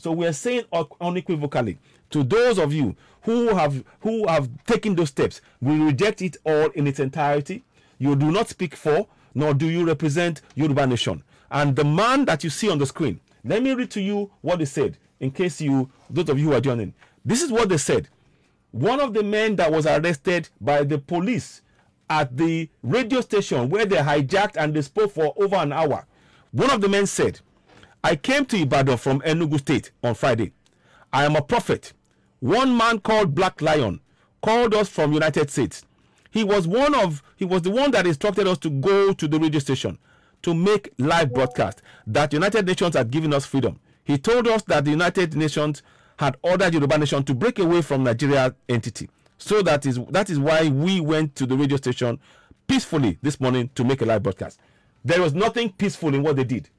So we are saying unequivocally to those of you who have who have taken those steps, we reject it all in its entirety. You do not speak for, nor do you represent Yoruba Nation. And the man that you see on the screen, let me read to you what they said, in case you, those of you who are joining. This is what they said. One of the men that was arrested by the police at the radio station where they hijacked and they spoke for over an hour. One of the men said, I came to Ibadan from Enugu State on Friday. I am a prophet. One man called Black Lion called us from United States. He was one of he was the one that instructed us to go to the radio station to make live broadcast that United Nations had given us freedom. He told us that the United Nations had ordered Yoruba Nation to break away from Nigeria entity. So that is that is why we went to the radio station peacefully this morning to make a live broadcast. There was nothing peaceful in what they did.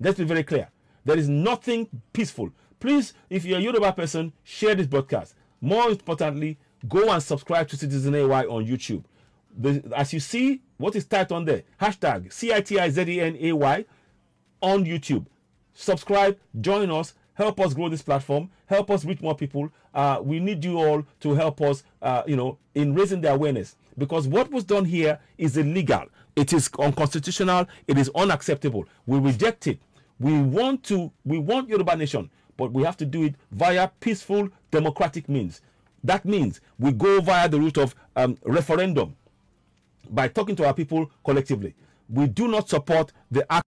Let's be very clear. There is nothing peaceful. Please, if you're a Yoruba person, share this broadcast. More importantly, go and subscribe to Citizen AY on YouTube. The, as you see, what is typed on there? Hashtag C-I-T-I-Z-E-N-A-Y on YouTube. Subscribe, join us, help us grow this platform, help us reach more people. Uh, we need you all to help us, uh, you know, in raising the awareness. Because what was done here is illegal. It is unconstitutional. It is unacceptable. We reject it. We want to, we want Yoruba Nation, but we have to do it via peaceful, democratic means. That means we go via the route of um, referendum by talking to our people collectively. We do not support the act.